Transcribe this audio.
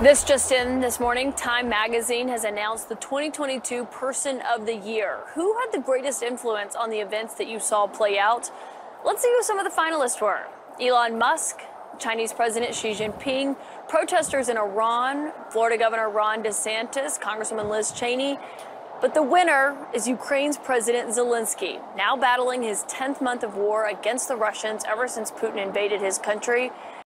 This just in this morning, Time Magazine has announced the 2022 Person of the Year. Who had the greatest influence on the events that you saw play out? Let's see who some of the finalists were. Elon Musk, Chinese President Xi Jinping, protesters in Iran, Florida Governor Ron DeSantis, Congresswoman Liz Cheney. But the winner is Ukraine's President Zelensky, now battling his 10th month of war against the Russians ever since Putin invaded his country.